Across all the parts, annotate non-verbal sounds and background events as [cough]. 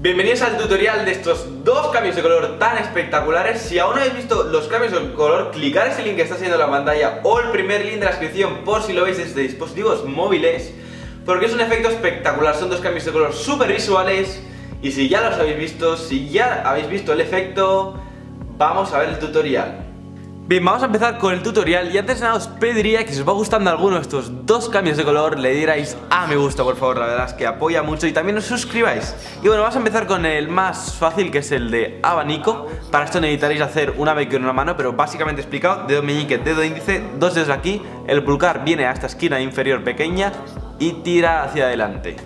Bienvenidos al tutorial de estos dos cambios de color tan espectaculares. Si aún no habéis visto los cambios de color, clicar ese link que está saliendo en la pantalla O el primer link de la descripción por si lo veis desde dispositivos móviles Porque es un efecto espectacular, son dos cambios de color súper visuales Y si ya los habéis visto, si ya habéis visto el efecto, vamos a ver el tutorial Bien, vamos a empezar con el tutorial y antes de nada os pediría que si os va gustando alguno de estos dos cambios de color le dierais a me gusta, por favor, la verdad es que apoya mucho y también os suscribáis. Y bueno, vamos a empezar con el más fácil que es el de abanico. Para esto necesitaréis hacer una vez con una mano, pero básicamente explicado, dedo meñique, dedo índice, dos dedos aquí, el pulgar viene a esta esquina inferior pequeña y tira hacia adelante.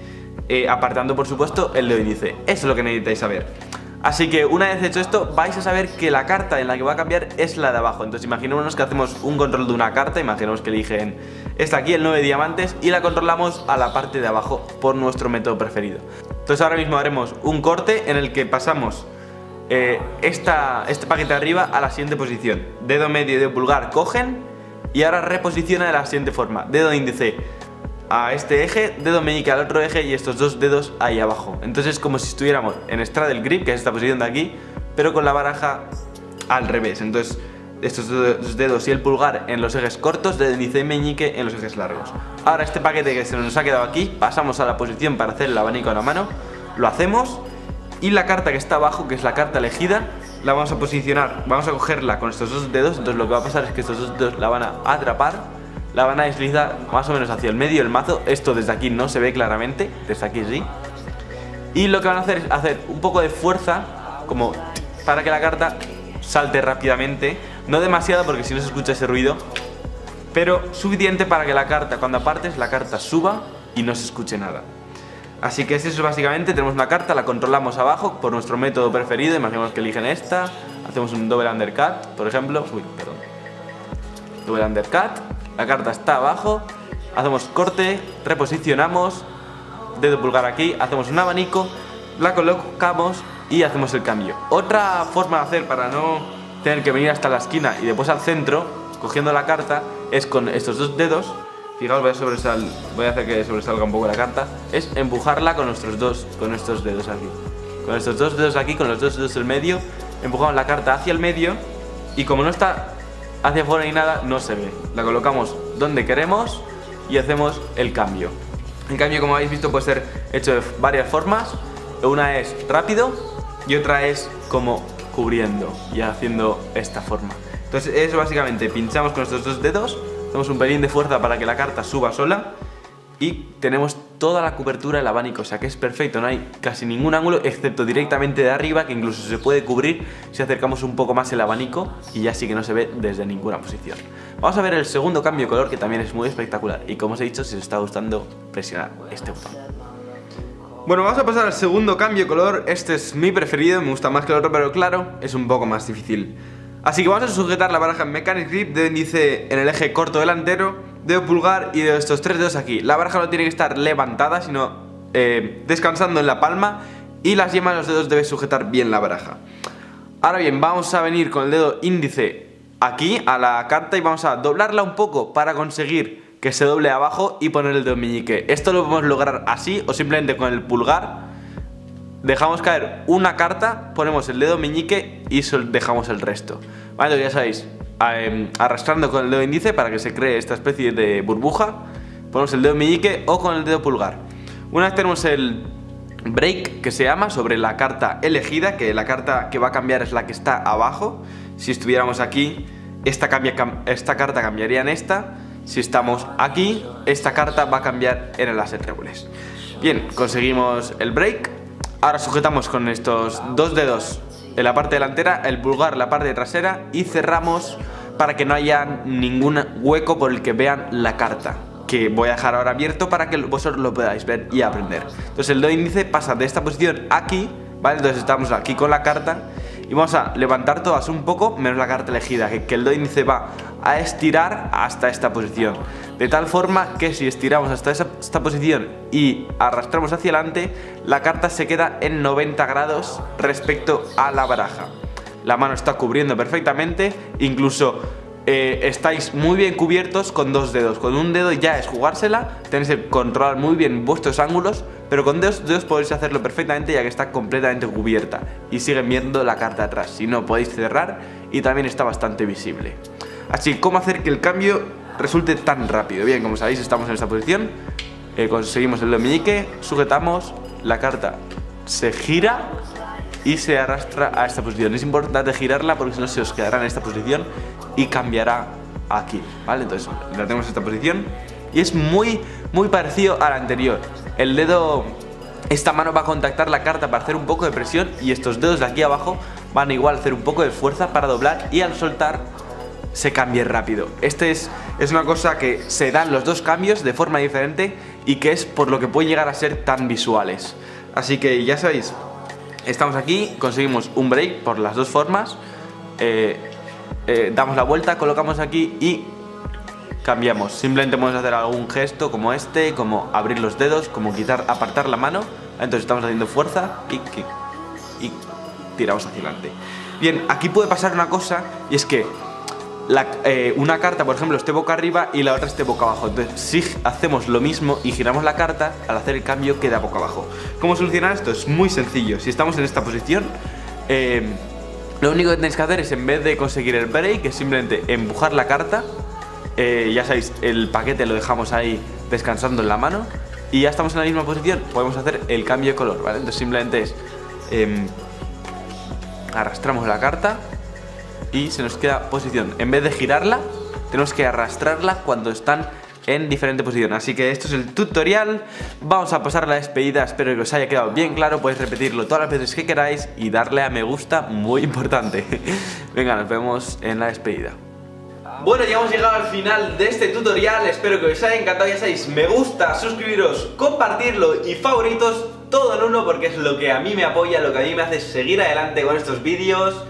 Eh, apartando por supuesto el dedo índice, eso es lo que necesitáis saber. Así que una vez hecho esto, vais a saber que la carta en la que va a cambiar es la de abajo. Entonces imaginémonos que hacemos un control de una carta, imaginemos que eligen esta aquí, el 9 diamantes, y la controlamos a la parte de abajo por nuestro método preferido. Entonces ahora mismo haremos un corte en el que pasamos eh, esta, este paquete de arriba a la siguiente posición. Dedo medio y dedo pulgar cogen y ahora reposiciona de la siguiente forma. Dedo índice a este eje, dedo meñique al otro eje y estos dos dedos ahí abajo. Entonces es como si estuviéramos en straddle grip, que es esta posición de aquí, pero con la baraja al revés. Entonces estos dos dedos y el pulgar en los ejes cortos, dedo índice meñique en los ejes largos. Ahora este paquete que se nos ha quedado aquí, pasamos a la posición para hacer el abanico a la mano, lo hacemos y la carta que está abajo, que es la carta elegida, la vamos a posicionar, vamos a cogerla con estos dos dedos, entonces lo que va a pasar es que estos dos dedos la van a atrapar la van a deslizar más o menos hacia el medio del mazo. Esto desde aquí no se ve claramente, desde aquí sí. Y lo que van a hacer es hacer un poco de fuerza, como para que la carta salte rápidamente. No demasiado porque si no se escucha ese ruido, pero suficiente para que la carta, cuando apartes, la carta suba y no se escuche nada. Así que es básicamente, tenemos una carta, la controlamos abajo por nuestro método preferido, imaginemos que eligen esta, hacemos un double undercut, por ejemplo, uy, perdón, double undercut, la carta está abajo, hacemos corte, reposicionamos, dedo pulgar aquí, hacemos un abanico, la colocamos y hacemos el cambio. Otra forma de hacer para no tener que venir hasta la esquina y después al centro, cogiendo la carta, es con estos dos dedos, fijaos voy a, voy a hacer que sobresalga un poco la carta, es empujarla con nuestros dos, con estos dedos aquí. Con estos dos dedos aquí, con los dos dedos del medio, empujamos la carta hacia el medio y como no está hacia afuera y nada no se ve. La colocamos donde queremos y hacemos el cambio. El cambio, como habéis visto, puede ser hecho de varias formas. Una es rápido y otra es como cubriendo y haciendo esta forma. Entonces, eso básicamente pinchamos con estos dos dedos, hacemos un pelín de fuerza para que la carta suba sola y tenemos toda la cobertura del abanico, o sea que es perfecto, no hay casi ningún ángulo excepto directamente de arriba que incluso se puede cubrir si acercamos un poco más el abanico y ya sí que no se ve desde ninguna posición. Vamos a ver el segundo cambio de color que también es muy espectacular y como os he dicho si os está gustando presionar este botón. Bueno, vamos a pasar al segundo cambio de color, este es mi preferido, me gusta más que el otro pero claro, es un poco más difícil. Así que vamos a sujetar la baraja en Mechanic Grip de índice en el eje corto delantero dedo pulgar y de estos tres dedos aquí. La baraja no tiene que estar levantada, sino eh, descansando en la palma y las yemas de los dedos deben sujetar bien la baraja. Ahora bien, vamos a venir con el dedo índice aquí a la carta y vamos a doblarla un poco para conseguir que se doble abajo y poner el dedo meñique. Esto lo podemos lograr así o simplemente con el pulgar. Dejamos caer una carta, ponemos el dedo meñique y dejamos el resto. Vale, ya sabéis, arrastrando con el dedo índice para que se cree esta especie de burbuja. Ponemos el dedo meñique o con el dedo pulgar. Una vez tenemos el break que se llama sobre la carta elegida, que la carta que va a cambiar es la que está abajo. Si estuviéramos aquí, esta, cambia, esta carta cambiaría en esta. Si estamos aquí, esta carta va a cambiar en el asset regules. Bien, conseguimos el break. Ahora sujetamos con estos dos dedos en la parte delantera, el pulgar la parte trasera y cerramos para que no haya ningún hueco por el que vean la carta que voy a dejar ahora abierto para que vosotros lo podáis ver y aprender. Entonces el dedo índice pasa de esta posición aquí, ¿vale? Entonces estamos aquí con la carta y vamos a levantar todas un poco, menos la carta elegida, que, que el dedo índice va a estirar hasta esta posición. De tal forma que si estiramos hasta esta posición y arrastramos hacia adelante, la carta se queda en 90 grados respecto a la baraja. La mano está cubriendo perfectamente, incluso eh, estáis muy bien cubiertos con dos dedos. Con un dedo ya es jugársela, tenéis que controlar muy bien vuestros ángulos, pero con dos dedos podéis hacerlo perfectamente ya que está completamente cubierta y siguen viendo la carta atrás. Si no, podéis cerrar y también está bastante visible. Así, ¿cómo hacer que el cambio resulte tan rápido? Bien, como sabéis, estamos en esta posición, eh, conseguimos el dominique, sujetamos, la carta se gira y se arrastra a esta posición. Es importante girarla porque si no se os quedará en esta posición y cambiará aquí, ¿vale? Entonces la tenemos en esta posición y es muy, muy parecido al anterior. El dedo, esta mano va a contactar la carta para hacer un poco de presión y estos dedos de aquí abajo van igual a hacer un poco de fuerza para doblar y al soltar se cambie rápido. Este es, es una cosa que se dan los dos cambios de forma diferente y que es por lo que puede llegar a ser tan visuales. Así que ya sabéis, estamos aquí, conseguimos un break por las dos formas. Eh, eh, damos la vuelta, colocamos aquí y cambiamos. Simplemente podemos hacer algún gesto como este, como abrir los dedos, como quitar, apartar la mano. Entonces estamos haciendo fuerza y, y tiramos hacia adelante. Bien, aquí puede pasar una cosa y es que eh, una carta, por ejemplo, esté boca arriba y la otra esté boca abajo. Entonces, si hacemos lo mismo y giramos la carta, al hacer el cambio queda boca abajo. ¿Cómo solucionar esto? Es muy sencillo. Si estamos en esta posición, eh, lo único que tenéis que hacer es en vez de conseguir el break, es simplemente empujar la carta. Eh, ya sabéis, el paquete lo dejamos ahí descansando en la mano. Y ya estamos en la misma posición, podemos hacer el cambio de color, ¿vale? Entonces simplemente es... Em, arrastramos la carta y se nos queda posición. En vez de girarla, tenemos que arrastrarla cuando están en diferente posición. Así que esto es el tutorial. Vamos a pasar la despedida. Espero que os haya quedado bien claro. Podéis repetirlo todas las veces que queráis y darle a me gusta, muy importante. [laughs] Venga, nos vemos en la despedida. Bueno, ya hemos llegado al final de este tutorial, espero que os haya encantado, ya sabéis, me gusta, suscribiros, compartirlo y favoritos, todo en uno porque es lo que a mí me apoya, lo que a mí me hace seguir adelante con estos vídeos.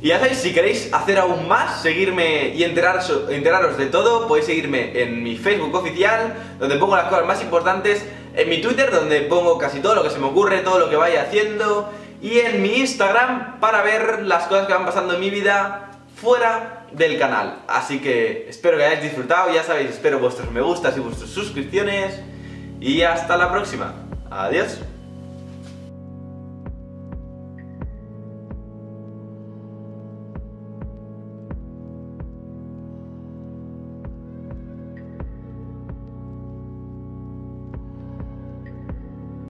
Y ya sabéis, si queréis hacer aún más, seguirme y enteraros, enteraros de todo, podéis seguirme en mi Facebook oficial, donde pongo las cosas más importantes, en mi Twitter, donde pongo casi todo lo que se me ocurre, todo lo que vaya haciendo, y en mi Instagram para ver las cosas que van pasando en mi vida fuera del canal. Así que espero que hayáis disfrutado, ya sabéis, espero vuestros me gustas y vuestras suscripciones, y hasta la próxima. Adiós.